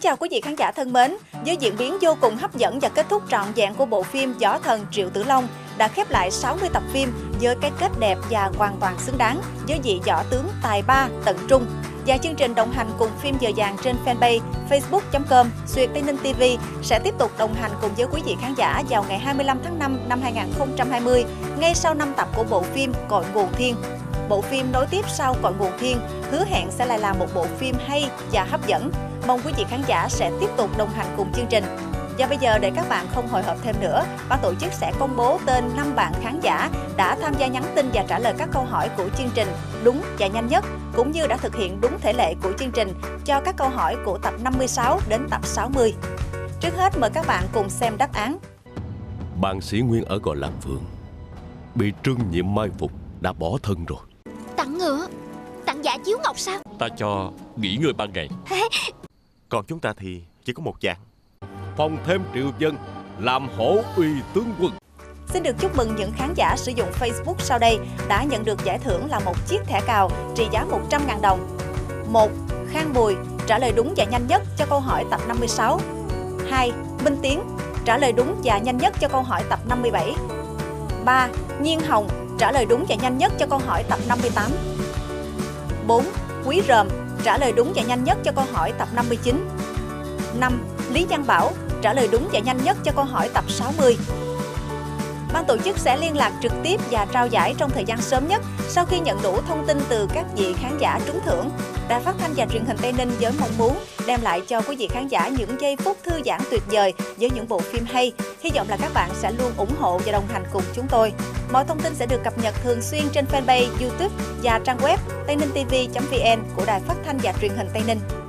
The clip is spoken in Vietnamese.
Kính chào quý vị khán giả thân mến, với diễn biến vô cùng hấp dẫn và kết thúc trọn vẹn của bộ phim Gió thần Triệu Tử Long đã khép lại 60 tập phim với cái kết đẹp và hoàn toàn xứng đáng với vị võ tướng tài ba tận trung. Và chương trình đồng hành cùng phim giờ vàng trên fanpage facebook.com Xuyệt Tây Ninh TV sẽ tiếp tục đồng hành cùng với quý vị khán giả vào ngày 25 tháng 5 năm 2020, ngay sau 5 tập của bộ phim Cội Nguồn Thiên. Bộ phim nối tiếp sau Cội Nguồn Thiên hứa hẹn sẽ lại là một bộ phim hay và hấp dẫn. Mong quý vị khán giả sẽ tiếp tục đồng hành cùng chương trình. Và bây giờ để các bạn không hồi hộp thêm nữa, ban tổ chức sẽ công bố tên 5 bạn khán giả đã tham gia nhắn tin và trả lời các câu hỏi của chương trình đúng và nhanh nhất, cũng như đã thực hiện đúng thể lệ của chương trình cho các câu hỏi của tập 56 đến tập 60. Trước hết mời các bạn cùng xem đáp án. Bạn sĩ Nguyên ở Gò Làm Phượng Bị trương nhiệm mai phục Đã bỏ thân rồi Tặng ngựa Tặng giả chiếu ngọc sao Ta cho nghỉ ngơi ban ngày Còn chúng ta thì chỉ có một dạng Phong thêm triệu dân Làm hổ uy tướng quân Xin được chúc mừng những khán giả sử dụng Facebook sau đây đã nhận được giải thưởng là một chiếc thẻ cào trị giá 100.000 đồng. 1. Khang Bùi trả lời đúng và nhanh nhất cho câu hỏi tập 56. 2. Minh Tiến trả lời đúng và nhanh nhất cho câu hỏi tập 57. 3. Nhiên Hồng trả lời đúng và nhanh nhất cho câu hỏi tập 58. 4. Quý Ròm trả lời đúng và nhanh nhất cho câu hỏi tập 59. 5. Lý Văn Bảo, trả lời đúng và nhanh nhất cho câu hỏi tập 60. Ban tổ chức sẽ liên lạc trực tiếp và trao giải trong thời gian sớm nhất sau khi nhận đủ thông tin từ các vị khán giả trúng thưởng. Đài phát thanh và truyền hình Tây Ninh với mong muốn đem lại cho quý vị khán giả những giây phút thư giãn tuyệt vời với những bộ phim hay. Hy vọng là các bạn sẽ luôn ủng hộ và đồng hành cùng chúng tôi. Mọi thông tin sẽ được cập nhật thường xuyên trên fanpage, YouTube và trang web tayninhtv.vn của Đài Phát thanh và Truyền hình Tây Ninh.